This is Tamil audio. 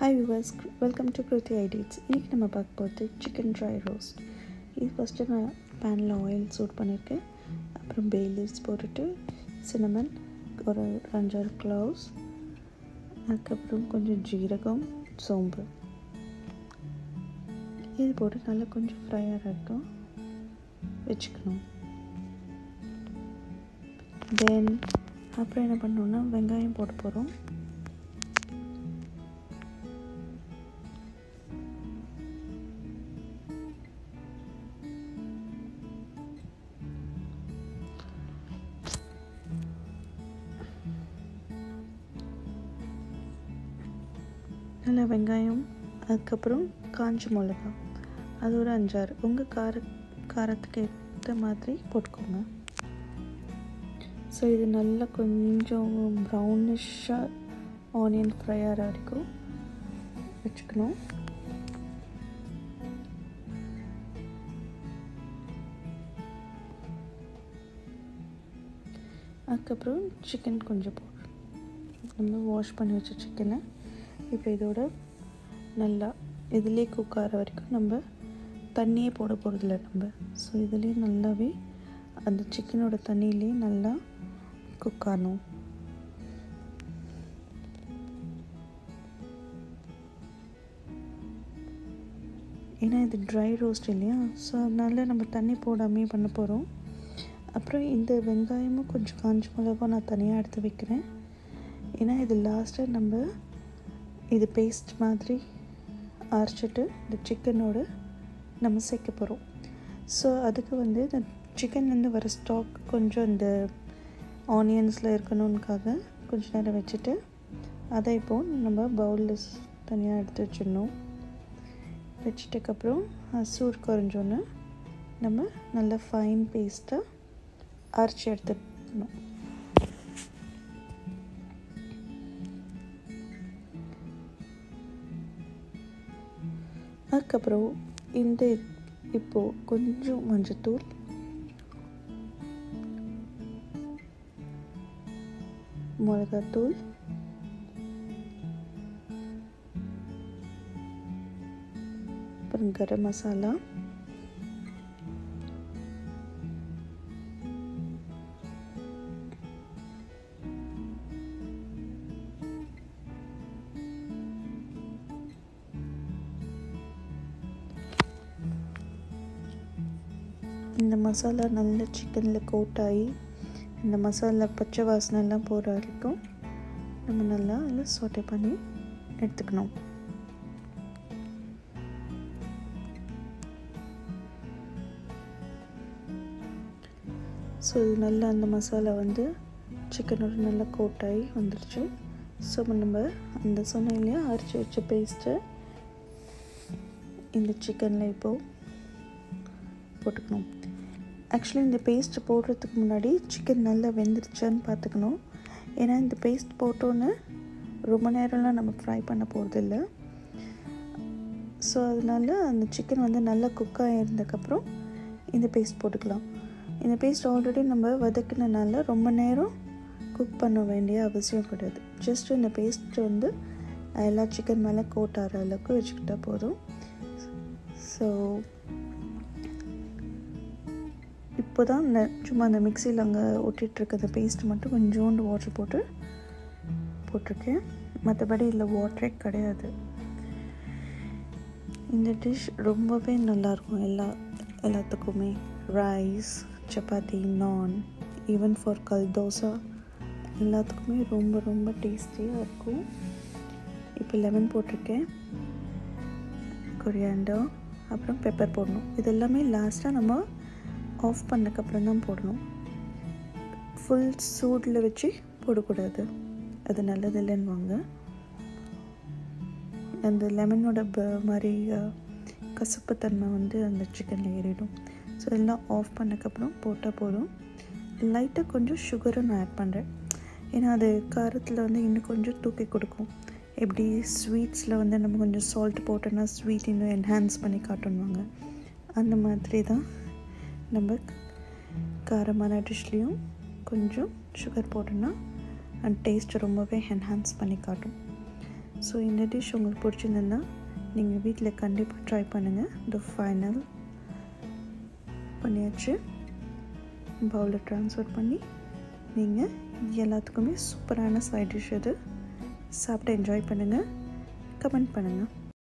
Hi viewers welcome to Krithi ஐடிட்ஸ் இன்றைக்கி நம்ம பார்க்க போகிறது சிக்கன் ட்ரை ரோஸ்ட் இது ஃபஸ்ட்டு நான் பேனில் ஆயில் சூட் பண்ணியிருக்கேன் அப்புறம் பே லீவ்ஸ் போட்டுட்டு சின்னமன் ஒரு அஞ்சாறு க்ளவுஸ் அதுக்கப்புறம் கொஞ்சம் ஜீரகம் சோம்பு. இது போட்டு நல்லா கொஞ்சம் ஃப்ரை இருக்கும். வச்சுக்கணும். தென் அப்புறம் என்ன பண்ணோன்னா வெங்காயம் போட்டு போகிறோம் நல்லா வெங்காயம் அதுக்கப்புறம் காஞ்ச மிளகா. அது ஒரு அஞ்சாறு. உங்கள் கார காரத்துக்கு ஏற்ற மாதிரி போட்டுக்கோங்க. ஸோ இது நல்லா கொஞ்சம் ப்ரௌனிஷாக ஆனியன் ஃப்ரை ஆகிற வரைக்கும் வச்சுக்கணும். அதுக்கப்புறம் சிக்கன் கொஞ்சம் போடுறோம் நம்ம வாஷ் பண்ணி வச்ச சிக்கனை இப்போ இதோட நல்லா இதிலே குக் ஆகிற வரைக்கும் நம்ம தண்ணியே போட போகிறதில்ல நம்ம. ஸோ இதுலேயே நல்லாவே அந்த சிக்கனோட தண்ணியிலே நல்லா குக் ஆகணும். ஏன்னா இது ட்ரை ரோஸ்ட் இல்லையா? ஸோ அதனால் நம்ம தண்ணி போடாமே பண்ண போகிறோம் அப்புறம் இந்த வெங்காயமும் கொஞ்சம் காஞ்ச மிளகாவும் நான் தனியாக எடுத்து வைக்கிறேன். ஏன்னா இது லாஸ்ட்டாக நம்ம இது பேஸ்ட் மாதிரி அரைச்சிட்டு இந்த சிக்கனோடு நம்ம சேர்க்க போகிறோம் ஸோ அதுக்கு வந்து இந்த சிக்கன்லேருந்து வர ஸ்டாக் கொஞ்சம் இந்த ஆனியன்ஸில் இருக்கணுன்னுக்காக கொஞ்ச நேரம் வச்சுட்டு அதை இப்போது நம்ம பவுலில் தனியாக எடுத்து வச்சிடணும். வச்சிட்டக்கப்புறம் சூர் குறைஞ்சோன்னு நம்ம நல்ல ஃபைன் பேஸ்ட்டாக அரைச்சி எடுத்துக்கணும் அதுக்கப்புறம் இந்த இப்போது கொஞ்சம் மஞ்சத்தூள். மிளகாத்தூள். அப்புறம் கரம் மசாலா. இந்த மசாலா நல்ல சிக்கனில் கோட் ஆகி இந்த மசாலா பச்சை வாசனைலாம் போகிற வரைக்கும் நம்ம நல்லா அதில் சோட்டை பண்ணி எடுத்துக்கணும். ஸோ இது நல்லா அந்த மசாலா வந்து சிக்கனோட நல்லா கோட் ஆகி வந்துடுச்சு ஸோ நம்ம அந்த சொன்ன இல்லையா அரைச்சி வச்ச பேஸ்ட்டை இந்த சிக்கனில் இப்போது போட்டுக்கணும். ஆக்சுவலி இந்த பேஸ்ட் போடுறதுக்கு முன்னாடி சிக்கன் நல்லா வெந்துருச்சான்னு பார்த்துக்கணும். ஏன்னா இந்த பேஸ்ட் போட்டோன்னு ரொம்ப நேரம்லாம் நம்ம ஃப்ரை பண்ண போகிறதில்ல ஸோ அதனால் அந்த சிக்கன் வந்து நல்லா குக் இருந்ததுக்கப்புறம் இந்த பேஸ்ட் போட்டுக்கலாம். இந்த பேஸ்ட் ஆல்ரெடி நம்ம வதக்கினனால ரொம்ப நேரம் குக் பண்ண வேண்டிய அவசியம் கிடையாது. ஜஸ்ட் இந்த பேஸ்ட் வந்து எல்லா சிக்கன் மேலே கோட் ஆகிற அளவுக்கு வச்சுக்கிட்டால் போதும். ஸோ இப்போ தான் அந்த சும்மா அந்த மிக்சியில் அங்கே ஒட்டிகிட்ருக்க அந்த பேஸ்ட் மட்டும் கொஞ்சோண்டு வாட்டர் போட்டு போட்டிருக்கேன். மற்றபடி இல்லை வாட்டரே கிடையாது. இந்த டிஷ் ரொம்பவே நல்லாயிருக்கும் எல்லா எல்லாத்துக்குமே. ரைஸ் சப்பாத்தி நான் ஈவன் ஃபார் கல் தோசை எல்லாத்துக்குமே ரொம்ப ரொம்ப டேஸ்டியாக இருக்கும். இப்போ லெமன் போட்டிருக்கேன். கொரியாண்டோ அப்புறம் பெப்பர் போடணும். இது எல்லாமே லாஸ்ட்டாக நம்ம ஆஃப் பண்ணக்கப்புறம் தான் போடணும். ஃபுல் சூடில் வச்சு போடக்கூடாது. அது நல்லது அந்த லெமனோட ப மாதிரி கசப்புத்தன்மை வந்து அந்த சிக்கனில் ஏறிடும். ஸோ எல்லாம் ஆஃப் பண்ணக்கப்புறம் போட்டால் போதும். லைட்டாக கொஞ்சம் சுகரும் நான் ஆட் பண்ணுறேன் ஏன்னா அது காரத்தில் வந்து இன்னும் கொஞ்சம் தூக்கி கொடுக்கும். எப்படி ஸ்வீட்ஸில் வந்து நம்ம கொஞ்சம் சால்ட் போட்டோன்னா ஸ்வீட் இன்னும் என்ஹான்ஸ் பண்ணி காட்டணுவாங்க அந்த மாதிரி தான் நம்ம காரமான டிஷ்லேயும் கொஞ்சம் சுகர் போட்டோன்னா அண்ட் டேஸ்ட் ரொம்பவே என்ஹான்ஸ் பண்ணி காட்டும். ஸோ இந்த டிஷ் உங்களுக்கு பிடிச்சிருந்ததுன்னா நீங்கள் வீட்டில் கண்டிப்பாக ட்ரை பண்ணுங்கள் த ஃபைனல் பண்ணியாச்சு. பவுலில் ட்ரான்ஸ்ஃபர் பண்ணி நீங்கள் எல்லாத்துக்குமே சூப்பரான சைட் டிஷ் அது. சாப்பிட்டு என்ஜாய் பண்ணுங்கள் கமெண்ட் பண்ணுங்கள்